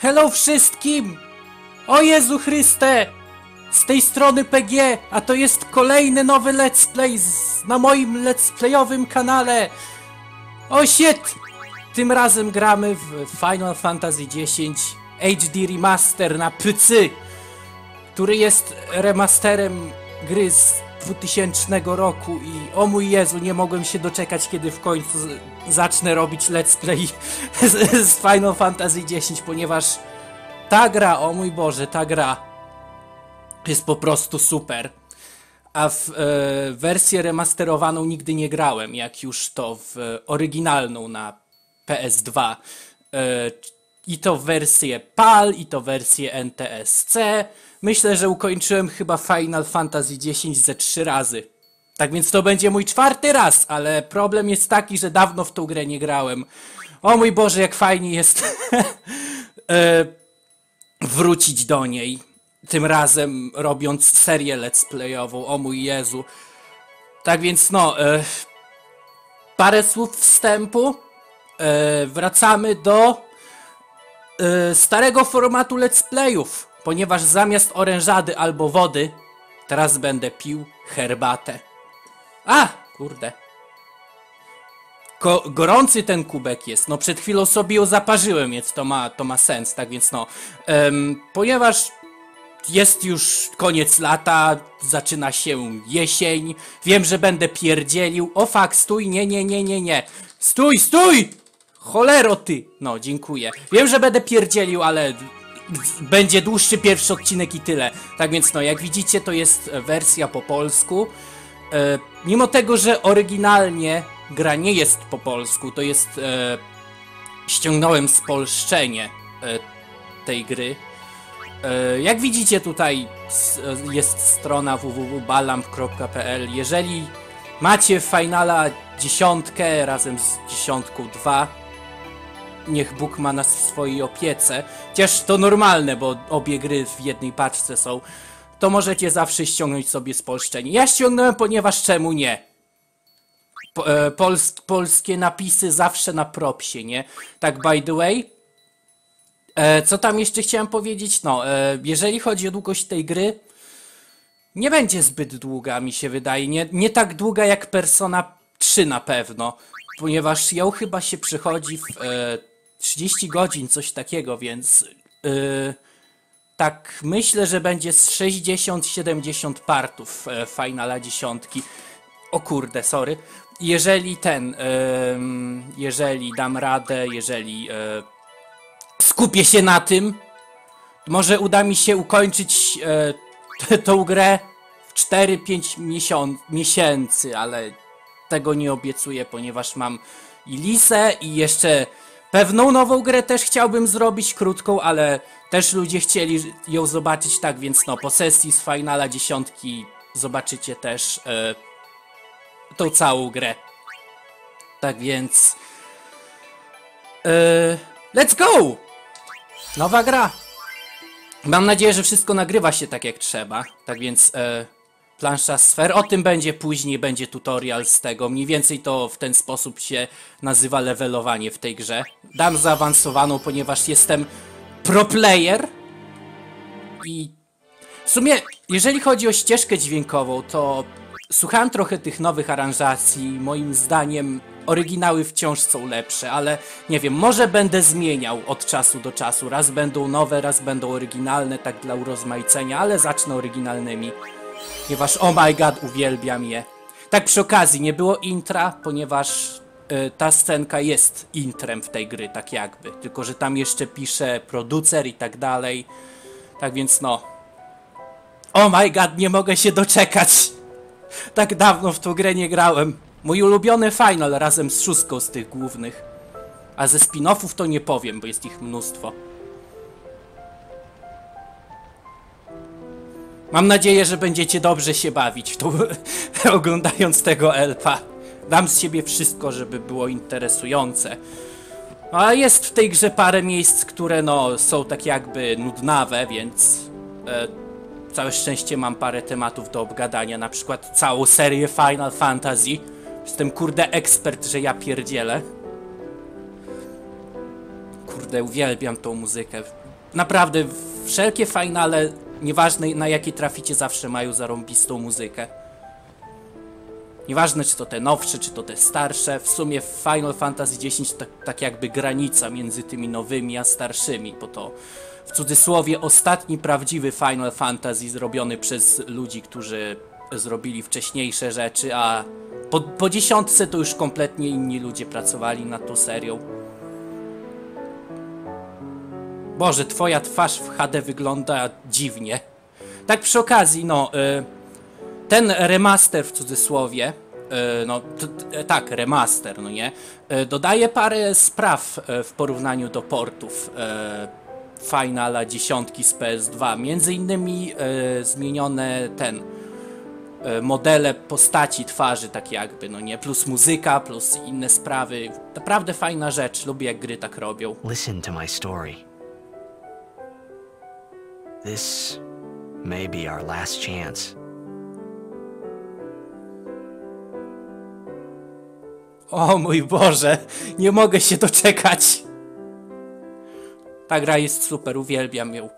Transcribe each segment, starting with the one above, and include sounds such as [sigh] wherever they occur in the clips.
Hello wszystkim! O Jezu Chryste! Z tej strony PG, a to jest kolejny nowy let's play z, na moim let's playowym kanale. O shit! Tym razem gramy w Final Fantasy X HD Remaster na PC, który jest remasterem gry z 2000 roku i o mój Jezu, nie mogłem się doczekać, kiedy w końcu zacznę robić let's play [laughs] z, z Final Fantasy X, ponieważ ta gra, o mój Boże, ta gra jest po prostu super. A w e, wersję remasterowaną nigdy nie grałem, jak już to w oryginalną na PS2. E, I to wersję PAL, i to wersję NTSC. Myślę, że ukończyłem chyba Final Fantasy X ze trzy razy. Tak więc to będzie mój czwarty raz, ale problem jest taki, że dawno w tą grę nie grałem. O mój Boże, jak fajnie jest [laughs] e, wrócić do niej. Tym razem robiąc serię let's playową. O mój Jezu. Tak więc no, e, parę słów wstępu. E, wracamy do starego formatu let's playów, ponieważ zamiast orężady albo wody, teraz będę pił herbatę. A, kurde. Ko gorący ten kubek jest. No przed chwilą sobie ją zaparzyłem, więc to ma, to ma sens, tak więc no. Ponieważ jest już koniec lata, zaczyna się jesień. Wiem, że będę pierdzielił. O fak, stój, nie, nie, nie, nie, nie. Stój, stój! Cholero ty! No, dziękuję. Wiem, że będę pierdzielił, ale będzie dłuższy pierwszy odcinek i tyle. Tak więc no, jak widzicie, to jest e, wersja po polsku. E, mimo tego, że oryginalnie gra nie jest po polsku, to jest... E, ściągnąłem spolszczenie e, tej gry. E, Jak widzicie tutaj e, jest strona www.balamp.pl. Jeżeli macie Finala dziesiątkę razem z dziesiątką 2, niech Bóg ma nas w swojej opiece. Chociaż to normalne, bo obie gry w jednej paczce są. To możecie zawsze ściągnąć sobie spolszczenie. Ja ściągnąłem, ponieważ czemu nie? Po, e, pols, polskie napisy zawsze na propsie, nie? Tak by the way, E, co tam jeszcze chciałem powiedzieć? No, e, jeżeli chodzi o długość tej gry, nie będzie zbyt długa, mi się wydaje. Nie, nie tak długa jak Persona 3 na pewno, ponieważ ją chyba się przychodzi w e, 30 godzin, coś takiego, więc e, tak myślę, że będzie z 60-70 partów e, Finala dziesiątki. O kurde, sorry. Jeżeli ten, em, jeżeli dam radę, jeżeli e, skupię się na tym. Może uda mi się ukończyć t- tą grę w 4-5 miesiąc- miesięcy, ale tego nie obiecuję, ponieważ mam i Lisę i jeszcze pewną nową grę też chciałbym zrobić, krótką, ale też ludzie chcieli ją zobaczyć, tak więc no, po sesji z Finala dziesiątki zobaczycie też e, tą całą grę. Tak więc... E, let's go! Nowa gra. Mam nadzieję, że wszystko nagrywa się tak jak trzeba. Tak więc e, plansza sfer. O tym będzie później, będzie tutorial z tego. Mniej więcej to w ten sposób się nazywa levelowanie w tej grze. Dam zaawansowaną, ponieważ jestem pro player. I w sumie, jeżeli chodzi o ścieżkę dźwiękową, to słuchałem trochę tych nowych aranżacji. Moim zdaniem oryginały wciąż są lepsze, ale nie wiem, może będę zmieniał od czasu do czasu. Raz będą nowe, raz będą oryginalne, tak dla urozmaicenia, ale zacznę oryginalnymi. Ponieważ, oh my god, uwielbiam je. Tak przy okazji, nie było intra, ponieważ y, ta scenka jest intrem w tej gry, tak jakby. Tylko, że tam jeszcze pisze producer i tak dalej. Tak więc no. Oh my god, nie mogę się doczekać. Tak dawno w tą grę nie grałem. Mój ulubiony final razem z szóstką z tych głównych. A ze spin-offów to nie powiem, bo jest ich mnóstwo. Mam nadzieję, że będziecie dobrze się bawić tą, [laughs] oglądając tego elfa. Dam z siebie wszystko, żeby było interesujące. A jest w tej grze parę miejsc, które no są tak jakby nudnawe, więc e, całe szczęście mam parę tematów do obgadania, na przykład całą serię Final Fantasy. Jestem kurde ekspert, że ja pierdzielę. Kurde, uwielbiam tą muzykę. naprawdę wszelkie finale, nieważne na jakie traficie, zawsze mają zarąbistą muzykę. Nieważne czy to te nowsze, czy to te starsze, w sumie Final Fantasy X tak, tak jakby granica między tymi nowymi a starszymi, bo to w cudzysłowie ostatni prawdziwy Final Fantasy zrobiony przez ludzi, którzy zrobili wcześniejsze rzeczy, a po, po dziesiątce to już kompletnie inni ludzie pracowali nad tą serią. Boże, twoja twarz w HD wygląda dziwnie. Tak przy okazji, no, y, ten remaster w cudzysłowie, y, no t, tak, remaster, no nie, y, dodaje parę spraw w porównaniu do portów Finala dziesiątki z PS2. Między innymi zmienione ten modele postaci twarzy, tak jakby, no nie, plus muzyka, plus inne sprawy. Naprawdę fajna rzecz, lubię jak gry tak robią. Listen to my story. This may be our last chance. O mój Boże, nie mogę się doczekać. Ta gra jest super, uwielbiam ją.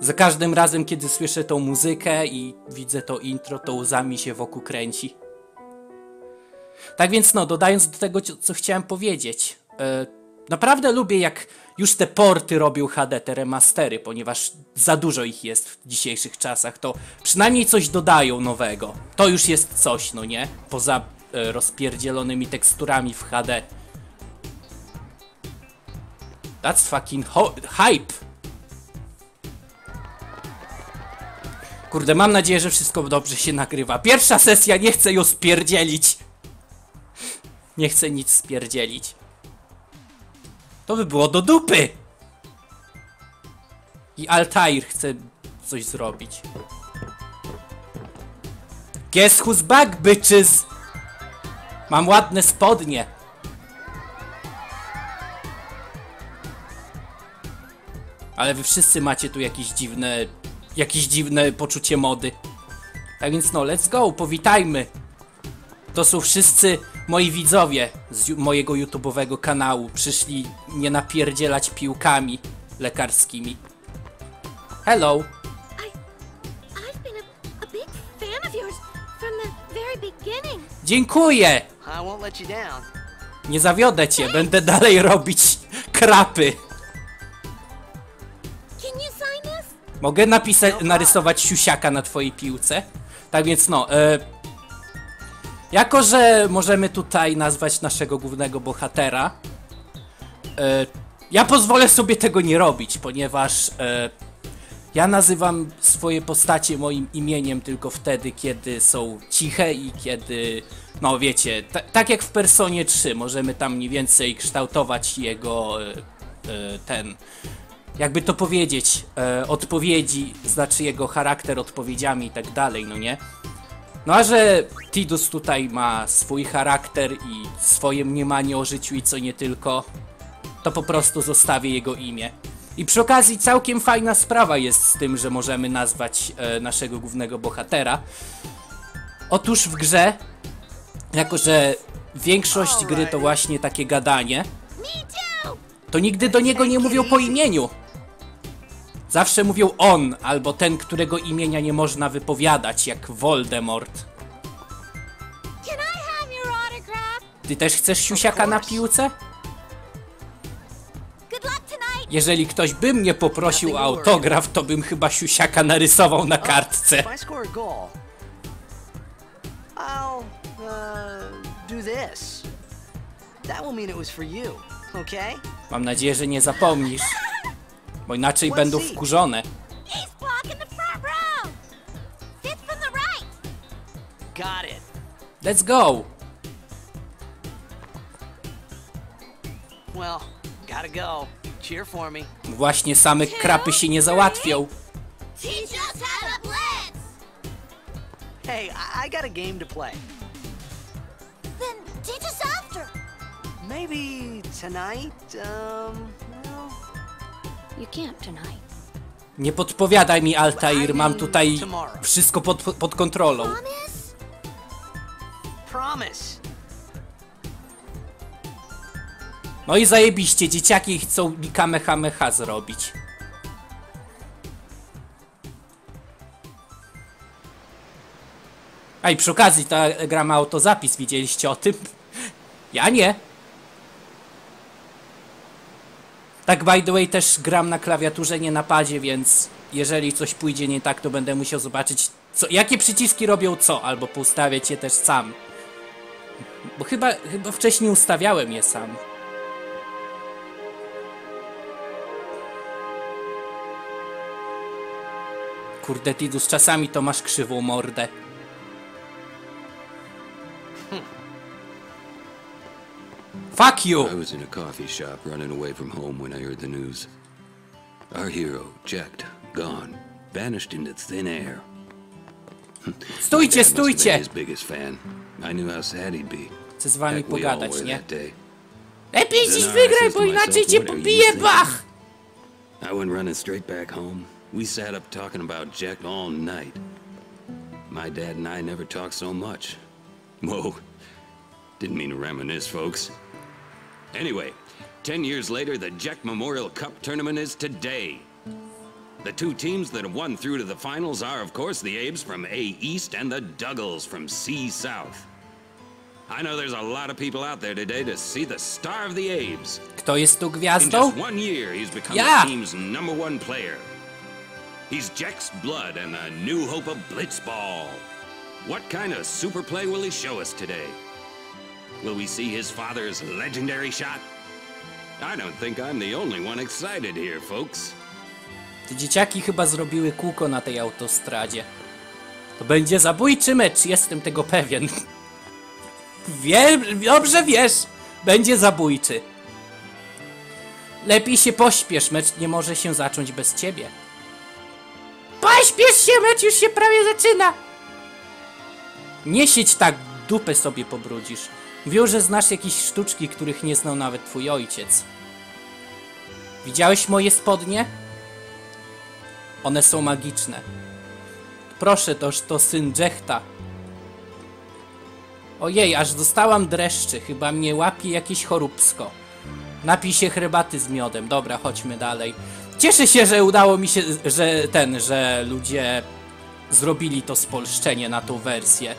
Za każdym razem, kiedy słyszę tą muzykę i widzę to intro, to łzami się wokół kręci. Tak więc no, dodając do tego, co chciałem powiedzieć. Naprawdę lubię, jak już te porty robią HD, te remastery, ponieważ za dużo ich jest w dzisiejszych czasach, to przynajmniej coś dodają nowego. To już jest coś, no nie? Poza e, rozpierdzielonymi teksturami w HD. That's fucking hype! Kurde, mam nadzieję, że wszystko dobrze się nagrywa. Pierwsza sesja, nie chcę ją spierdzielić. Nie chcę nic spierdzielić. To by było do dupy! I Altair chce coś zrobić. Guess who's back, bitches! Mam ładne spodnie. Ale wy wszyscy macie tu jakieś dziwne... Jakieś dziwne poczucie mody. Tak więc no, let's go, powitajmy. To są wszyscy moi widzowie z mojego YouTube'owego kanału. Przyszli nie napierdzielać piłkami lekarskimi. Hello. Dziękuję. Nie zawiodę cię, będę dalej robić krapy. Mogę napisać, narysować siusiaka na twojej piłce? Tak więc no, e, jako że możemy tutaj nazwać naszego głównego bohatera, e, ja pozwolę sobie tego nie robić, ponieważ e, ja nazywam swoje postacie moim imieniem tylko wtedy, kiedy są ciche i kiedy, no wiecie, ta, tak jak w Personie 3, możemy tam mniej więcej kształtować jego e, e, ten jakby to powiedzieć, e, odpowiedzi, znaczy jego charakter odpowiedziami i tak dalej, no nie? No a że Tidus tutaj ma swój charakter i swoje mniemanie o życiu i co nie tylko, to po prostu zostawię jego imię. I przy okazji całkiem fajna sprawa jest z tym, że możemy nazwać e, naszego głównego bohatera. Otóż w grze, jako że większość gry to właśnie takie gadanie, to nigdy do niego nie mówią po imieniu. Zawsze mówią on, albo ten, którego imienia nie można wypowiadać, jak Voldemort. Can I have your autograph? Ty też chcesz siusiaka na piłce? Good luck tonight. Jeżeli ktoś by mnie poprosił o autograf, to bym chyba siusiaka narysował na kartce. Uh, you, okay? Mam nadzieję, że nie zapomnisz, [laughs] bo inaczej będą wkurzone. Let's go! Well, gotta go. Cheer for me. Właśnie same krapy się nie załatwią. Hey, I, I got a game to play. Then teach us after. Maybe tonight, um, well, You can't tonight. Nie podpowiadaj mi, Altair, mam tutaj wszystko pod, pod kontrolą. Promise? promise. No i zajebiście, dzieciaki chcą mi kamehameha zrobić. A i przy okazji ta gra ma autozapis, widzieliście o tym? Ja nie. Tak by the way też gram na klawiaturze, nie na padzie, więc jeżeli coś pójdzie nie tak, to będę musiał zobaczyć co, jakie przyciski robią co, albo poustawiać je też sam. Bo chyba, chyba wcześniej ustawiałem je sam. Kurde, Tidus, czasami to masz krzywą mordę. Fuck you! I was in a coffee shop running away from home when I heard the news. Our hero, checked, gone, vanished into thin air. Stójcie, Dad must have been stójcie! his biggest fan. I knew how sad he'd be. Chcę z wami pogadać, nie? Lepiej dziś wygraj, bo inaczej cię pobije bach! I went running straight back home. We sat up talking about Jack all night. My dad and I never talked so much. Whoa. Didn't mean to reminisce, folks. Anyway, ten years later, the Jack Memorial Cup tournament is today. The two teams that have won through to the finals are, of course, the Abes from A East and the Duggles from C South. I know there's a lot of people out there today to see the star of the Abes. Kto jest tu In just one year, he's become Yeah. the team's number one player. He's Jack's blood and the new hope of Blitzball. What kind of super play will he show us today? Will we see his father's legendary shot? I don't think I'm the only one excited here, folks. Te dzieciaki chyba zrobiły kółko na tej autostradzie. To będzie zabójczy mecz, jestem tego pewien. Wiem, dobrze wiesz, będzie zabójczy. Lepiej się pośpiesz, mecz nie może się zacząć bez ciebie. Pośpiesz się, mecz już się prawie zaczyna. Nie siedź tak, dupę sobie pobrudzisz. Mówią, że znasz jakieś sztuczki, których nie znał nawet twój ojciec. Widziałeś moje spodnie? One są magiczne. Proszę, toż to syn Jechta. Ojej, aż dostałam dreszczy. Chyba mnie łapie jakieś choróbsko. Napij się herbaty z miodem. Dobra, chodźmy dalej. Cieszę się, że udało mi się, że ten, że ludzie zrobili to spolszczenie na tą wersję.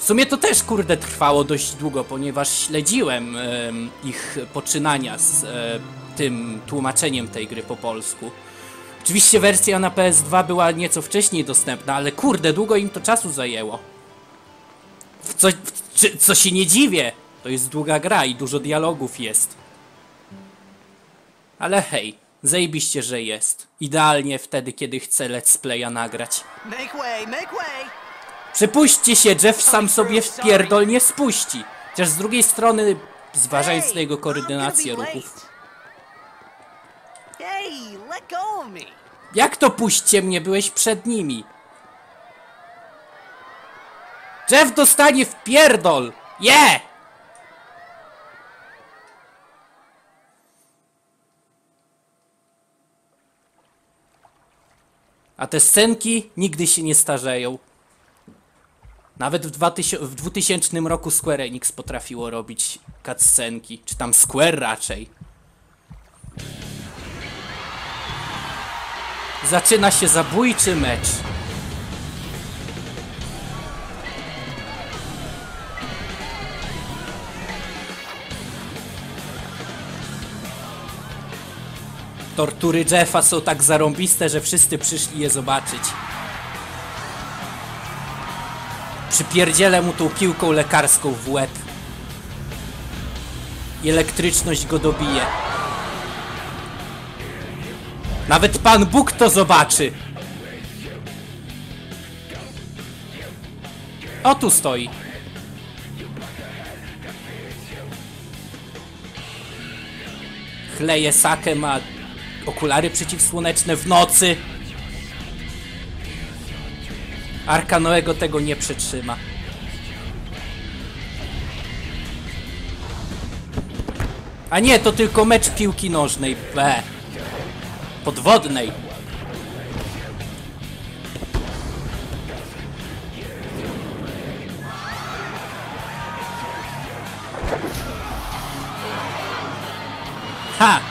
W sumie to też, kurde, trwało dość długo, ponieważ śledziłem em, ich poczynania z e, tym tłumaczeniem tej gry po polsku. Oczywiście wersja na PS2 była nieco wcześniej dostępna, ale kurde, długo im to czasu zajęło. W co, w, czy, co się nie dziwię, to jest długa gra i dużo dialogów jest. Ale hej, zajebiście, że jest. Idealnie wtedy, kiedy chcę let's playa nagrać. Make way, make way! Przepuśćcie się, Jeff sam sobie w pierdol nie spuści. Chociaż z drugiej strony, zważając na jego koordynację ruchów. Jak to puśćcie mnie, byłeś przed nimi? Jeff dostanie w pierdol! Je! Yeah! A te scenki nigdy się nie starzeją. Nawet w, 2000, w 2000 roku Square Enix potrafiło robić cutscenki, czy tam Square raczej. Zaczyna się zabójczy mecz. Tortury Jeffa są tak zarąbiste, że wszyscy przyszli je zobaczyć. Przypierdzielę mu tą piłką lekarską w łeb. I elektryczność go dobije. Nawet Pan Bóg to zobaczy. O, tu stoi. Chleje sakę, ma okulary przeciwsłoneczne w nocy. Arka Noego tego nie przetrzyma. A nie, to tylko mecz piłki nożnej. B. Podwodnej. Ha!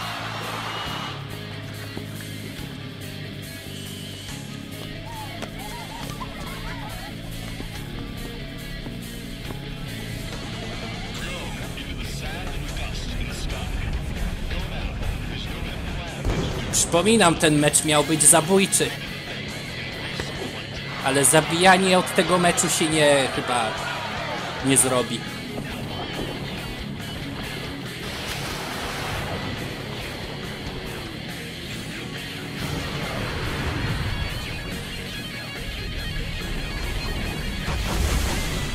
Przypominam, ten mecz miał być zabójczy. Ale zabijanie od tego meczu się nie chyba nie zrobi.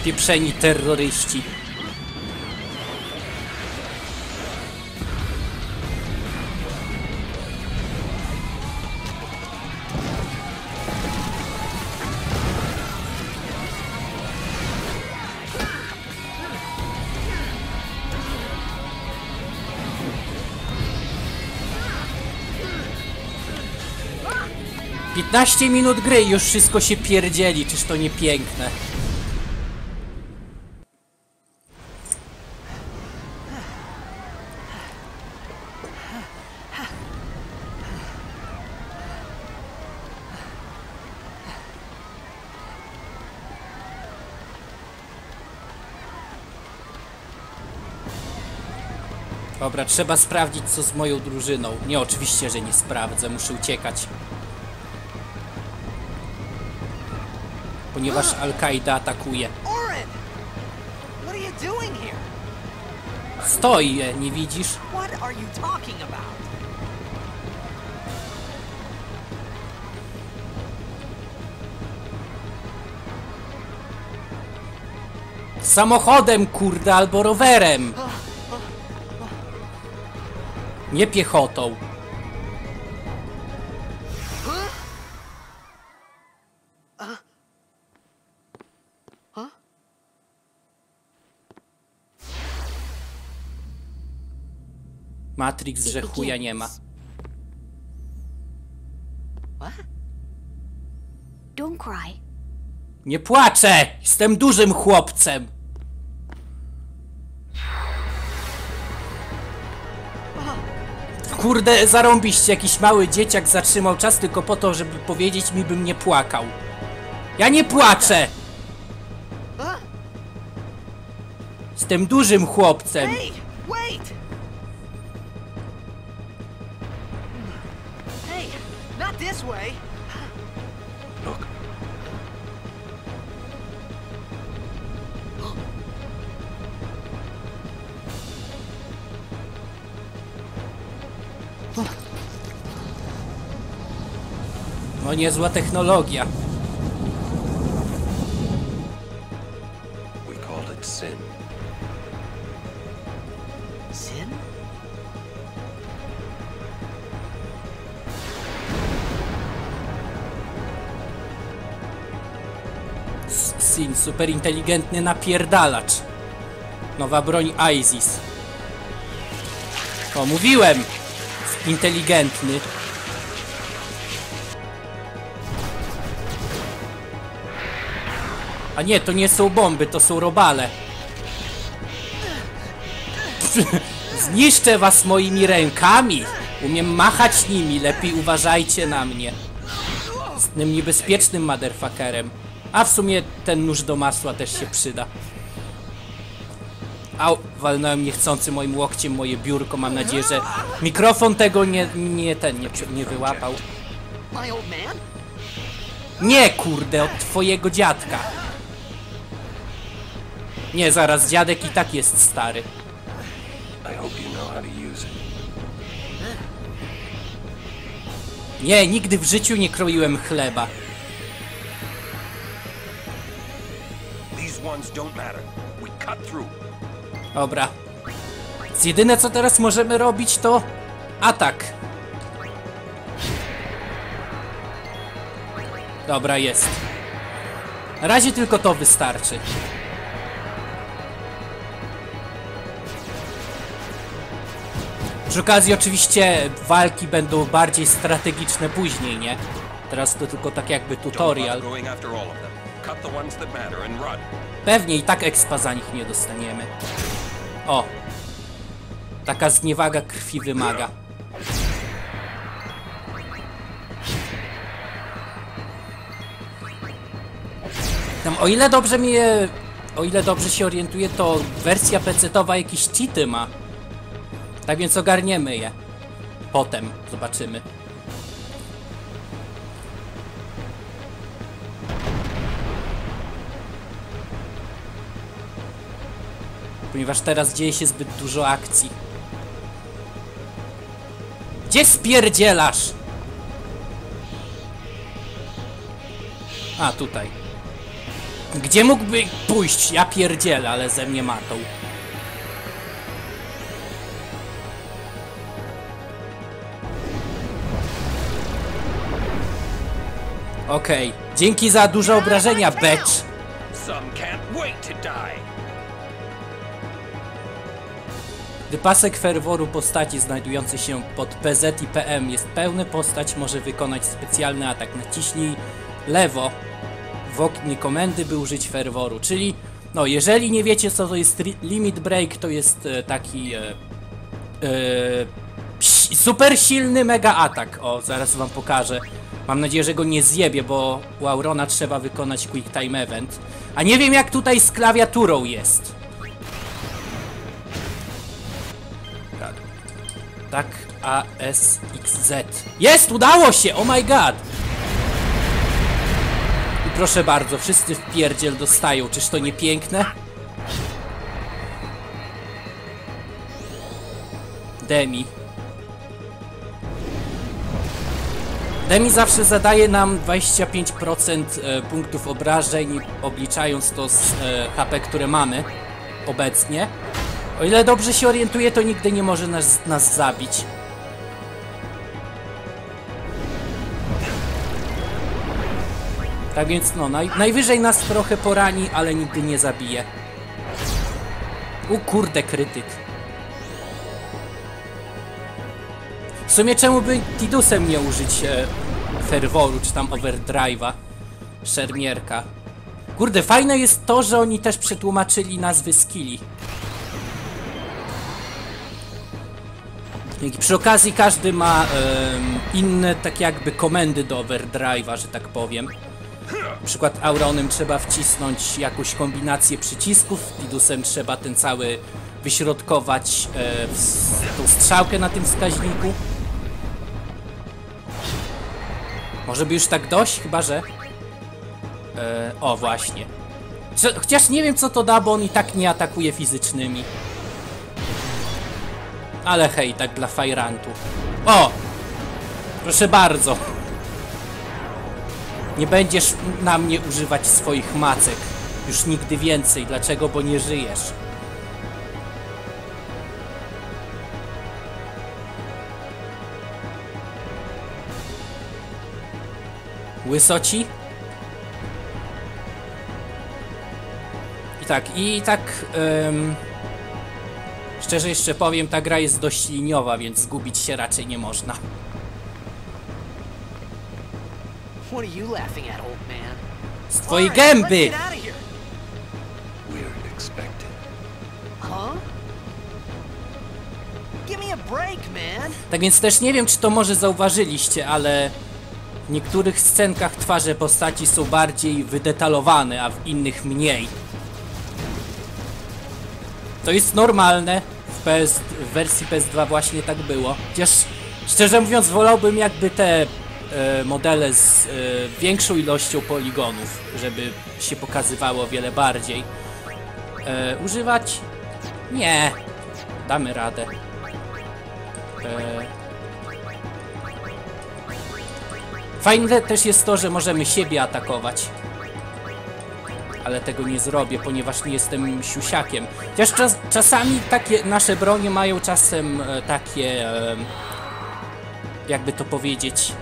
Pieprzeni terroryści. Piętnaście minut gry i już wszystko się pierdzieli, czyż to nie piękne? Dobra, trzeba sprawdzić co z moją drużyną. Nie, oczywiście, że nie sprawdzę, muszę uciekać. Ponieważ Al-Kaida atakuje. Stoi, e, nie widzisz? Samochodem, kurde, albo rowerem! Nie piechotą. Matrix, że chuja nie ma. Nie płaczę! Jestem dużym chłopcem! Kurde, zarąbiście, jakiś mały dzieciak zatrzymał czas tylko po to, żeby powiedzieć mi, bym nie płakał. Ja nie płaczę! Jestem dużym chłopcem. Wait! Way. Look, No niezła technologia. Sin, super inteligentny napierdalacz. Nowa broń ISIS. O, mówiłem! Inteligentny. A nie, to nie są bomby, to są robale. [laughs] Zniszczę was moimi rękami. Umiem machać nimi, lepiej uważajcie na mnie. Jestem niebezpiecznym motherfuckerem. A w sumie ten nóż do masła też się przyda. Au, walnąłem niechcący moim łokciem moje biurko. Mam nadzieję, że mikrofon tego nie, nie ten, nie, nie wyłapał. Nie, kurde, od twojego dziadka. Nie, zaraz, dziadek i tak jest stary. Nie, nigdy w życiu nie kroiłem chleba. Ones don't matter. We cut through. Dobra. Więc jedyne co teraz możemy robić to atak. Dobra, jest. Na razie tylko to wystarczy. Przy okazji oczywiście walki będą bardziej strategiczne później, nie? Teraz to tylko tak jakby tutorial. Pewnie i tak expa za nich nie dostaniemy. O. Taka zniewaga krwi wymaga. Tam, o ile dobrze mnie... O ile dobrze się orientuję, to wersja PC-towa jakieś cheaty ma. Tak więc ogarniemy je. Potem zobaczymy. Ponieważ teraz dzieje się zbyt dużo akcji. Gdzie spierdzielasz? A, tutaj. Gdzie mógłby pójść? Ja pierdzielę, ale ze mnie matą. Okej. Dzięki za duże obrażenia, becz. Some can't wait to die. Gdy pasek ferworu postaci znajdujący się pod PZ i PM jest pełny, postać może wykonać specjalny atak. Naciśnij lewo w oknie komendy, by użyć ferworu. Czyli, no, jeżeli nie wiecie, co to jest limit break, to jest e, taki e, e, super silny mega atak. O, zaraz wam pokażę. Mam nadzieję, że go nie zjebie, bo u Aurona trzeba wykonać quick time event. A nie wiem, jak tutaj z klawiaturą jest. Tak, A, S, X, Z. Jest! Udało się! Oh my god! I proszę bardzo, wszyscy w pierdziel dostają. Czyż to nie piękne? Demi. Demi zawsze zadaje nam 25% e, punktów obrażeń, obliczając to z e, HP, które mamy obecnie. O ile dobrze się orientuję, to nigdy nie może nas, nas zabić. Tak więc no, naj, najwyżej nas trochę porani, ale nigdy nie zabije. U kurde, krytyk. W sumie czemu by Tidusem nie użyć e, ferworu, czy tam overdrive'a, szermierka. Kurde, fajne jest to, że oni też przetłumaczyli nazwy skilli. I przy okazji każdy ma em, inne tak jakby komendy do overdrive'a, że tak powiem. Na przykład Auronem trzeba wcisnąć jakąś kombinację przycisków, Tidusem trzeba ten cały wyśrodkować e, w, tą strzałkę na tym wskaźniku. Może by już tak dość, chyba że... E, o, właśnie. Chociaż nie wiem co to da, bo on i tak nie atakuje fizycznymi. Ale hej, tak dla fajrantu. O! Proszę bardzo. Nie będziesz na mnie używać swoich macek. Już nigdy więcej. Dlaczego? Bo nie żyjesz. Łysoci? I tak, i tak... em, Szczerze jeszcze powiem, ta gra jest dość liniowa, więc zgubić się raczej nie można. Z twojej gęby! Tak więc też nie wiem, czy to może zauważyliście, ale w niektórych scenkach twarze postaci są bardziej wydetalowane, a w innych mniej. To jest normalne. PS, w wersji PS2 właśnie tak było. Chociaż szczerze mówiąc, wolałbym jakby te e, modele z e, większą ilością poligonów, żeby się pokazywało wiele bardziej. E, używać? Nie. Damy radę. E, Fajne też jest to, że możemy siebie atakować. Ale tego nie zrobię, ponieważ nie jestem siusiakiem. Chociaż czas, czasami takie nasze bronie mają czasem e, takie... E, jakby to powiedzieć...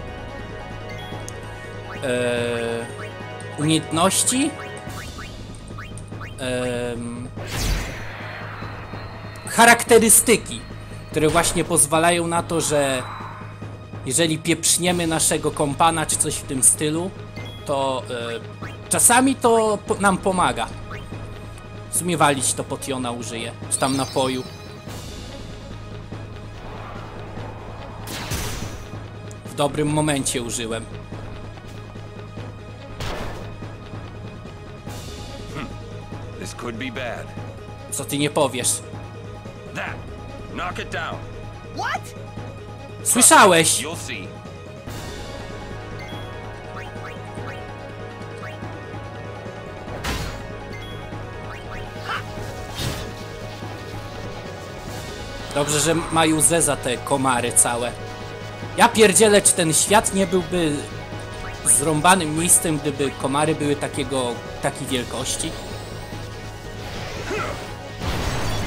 E, umiejętności? Charakterystyki, które właśnie pozwalają na to, że jeżeli pieprzniemy naszego kompana czy coś w tym stylu, to e, Czasami to po nam pomaga. W sumie walić to potiona użyje. czy tam napoju. W dobrym momencie użyłem. Co ty nie powiesz? That. Słyszałeś? Dobrze, że mają łzę za te komary całe. Ja pierdzielę, czy ten świat nie byłby zrąbanym miejscem, gdyby komary były takiego, takiej wielkości?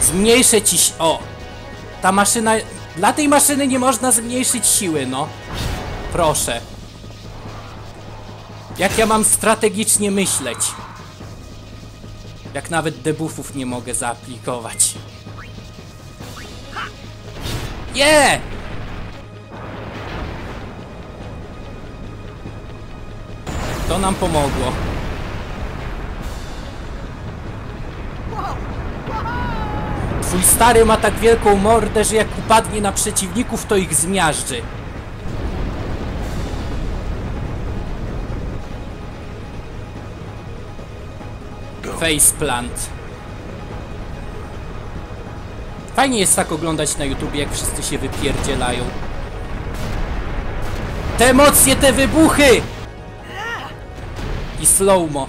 Zmniejszę ci... O! Ta maszyna... Dla tej maszyny nie można zmniejszyć siły, no. Proszę. Jak ja mam strategicznie myśleć? Jak nawet debuffów nie mogę zaaplikować. Nie! To nam pomogło. Twój stary ma tak wielką mordę, że jak upadnie na przeciwników, to ich zmiażdży. Faceplant. Fajnie jest tak oglądać na YouTube, jak wszyscy się wypierdzielają. Te emocje, te wybuchy! I slowmo.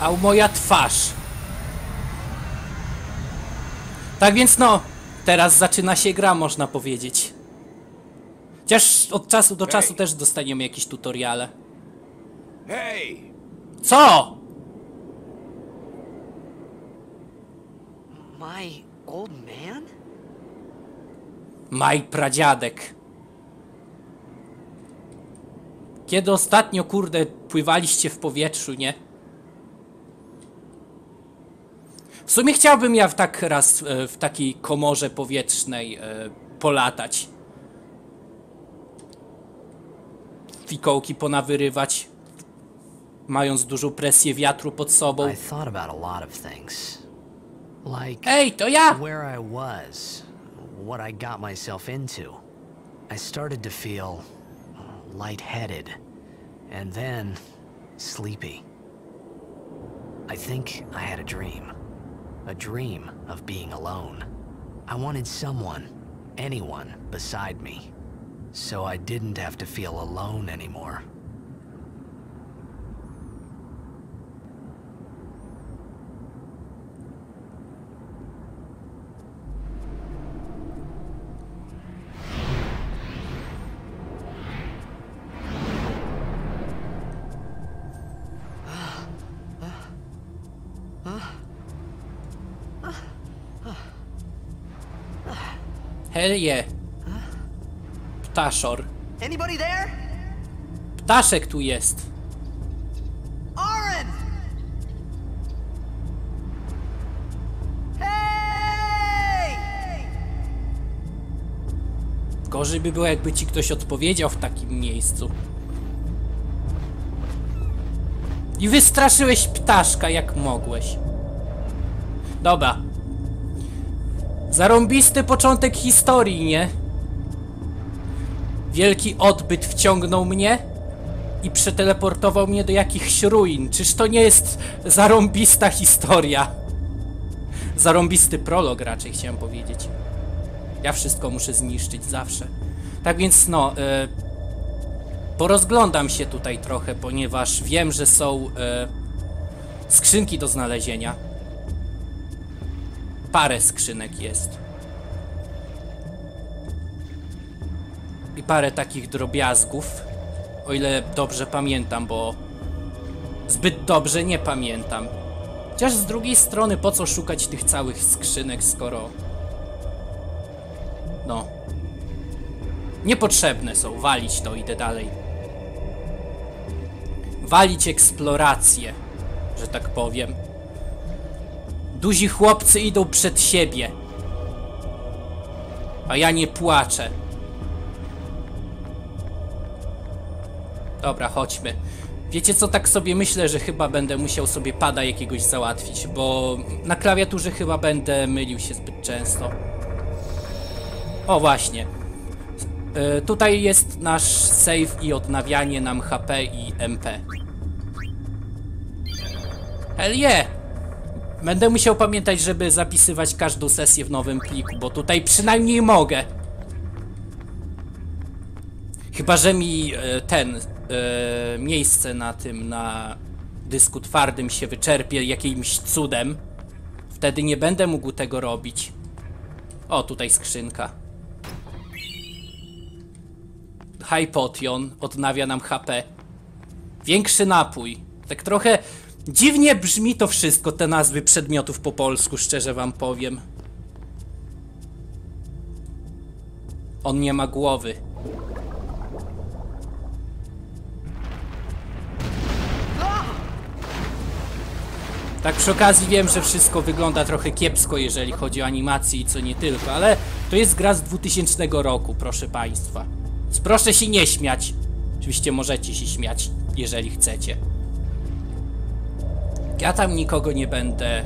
A moja twarz. Tak więc no, teraz zaczyna się gra, można powiedzieć. Chociaż od czasu do czasu Hej. też dostaniemy jakieś tutoriale. Hey! Co? My old man? Maj pradziadek. Kiedy ostatnio, kurde, pływaliście w powietrzu, nie? W sumie chciałbym ja w tak raz e, w takiej komorze powietrznej e, polatać. Fikołki ponawyrywać, mając dużą presję wiatru pod sobą. I thought about a lot of things. Like Ej, to ja! where I was, what I got myself into. I started to feel lightheaded, and then sleepy. I think I had a dream. A dream of being alone. I wanted someone, anyone, beside me. So I didn't have to feel alone anymore. Hell yeah. Ptaszor. Ptaszek tu jest. Oren! Hey! Gorzej by było, jakby ci ktoś odpowiedział w takim miejscu. I wystraszyłeś ptaszka, jak mogłeś. Dobra. Zarąbisty początek historii, nie? Wielki odbyt wciągnął mnie i przeteleportował mnie do jakichś ruin. Czyż to nie jest zarąbista historia? Zarąbisty prolog raczej chciałem powiedzieć. Ja wszystko muszę zniszczyć zawsze. Tak więc no, e, porozglądam się tutaj trochę, ponieważ wiem, że są e, skrzynki do znalezienia. Parę skrzynek jest. I parę takich drobiazgów, o ile dobrze pamiętam, bo zbyt dobrze nie pamiętam. Chociaż z drugiej strony, po co szukać tych całych skrzynek, skoro... No. Niepotrzebne są, walić to, idę dalej. Walić eksplorację, że tak powiem. Duzi chłopcy idą przed siebie. A ja nie płaczę. Dobra, chodźmy. Wiecie co, tak sobie myślę, że chyba będę musiał sobie pada jakiegoś załatwić, bo na klawiaturze chyba będę mylił się zbyt często. O właśnie. Y, tutaj jest nasz save i odnawianie nam HP i MP. Hell yeah! Będę musiał pamiętać, żeby zapisywać każdą sesję w nowym pliku, bo tutaj przynajmniej mogę. Chyba, że mi e, ten e, miejsce na tym, na dysku twardym się wyczerpie jakimś cudem. Wtedy nie będę mógł tego robić. O, tutaj skrzynka. Hypotion odnawia nam HP. Większy napój. Tak trochę dziwnie brzmi to wszystko, te nazwy przedmiotów po polsku, szczerze wam powiem. On nie ma głowy. Tak przy okazji wiem, że wszystko wygląda trochę kiepsko, jeżeli chodzi o animację i co nie tylko, ale to jest gra z 2000 roku, proszę państwa. Proszę się nie śmiać. Oczywiście możecie się śmiać, jeżeli chcecie. Ja tam nikogo nie będę...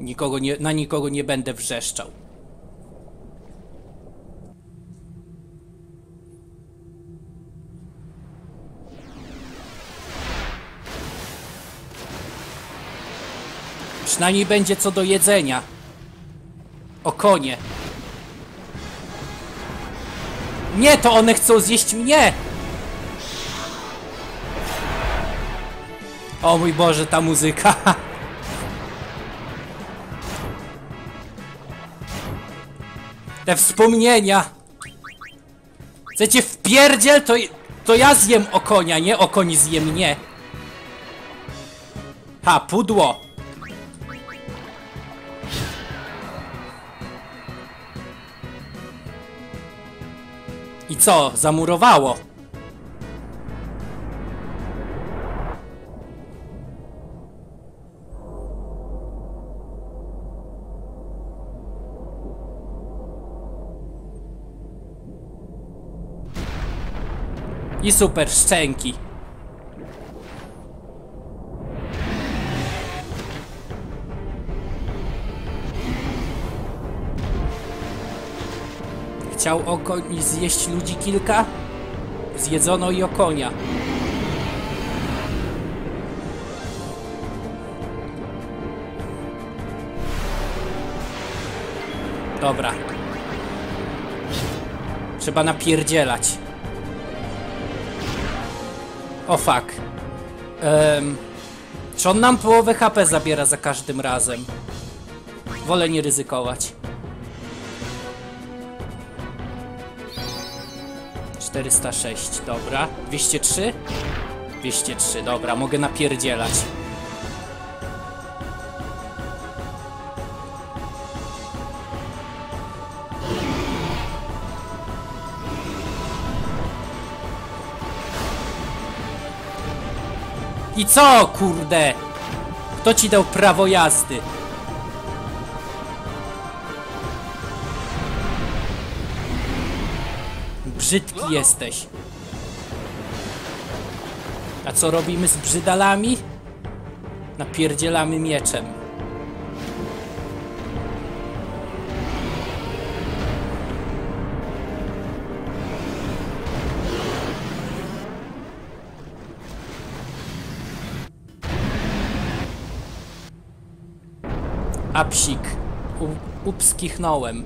Nikogo nie, na nikogo nie będę wrzeszczał. Przynajmniej będzie co do jedzenia. O konie. Nie, to one chcą zjeść mnie! O mój Boże, ta muzyka. Te wspomnienia. Chcecie wpierdziel? To, to ja zjem o konia, nie o koń zje mnie. Ha, pudło. I co? Zamurowało. I super szczęki. Chciał okoń zjeść ludzi kilka? Zjedzono i okonia. Dobra. Trzeba napierdzielać. O fuck. Um, czy on nam połowę HP zabiera za każdym razem? Wolę nie ryzykować. 406, dobra. 203? 203, dobra, mogę napierdzielać. I co, kurde? Kto ci dał prawo jazdy? Brzydki jesteś. A co robimy z brzydalami? Napierdzielamy mieczem. A psik. U, upskichnąłem.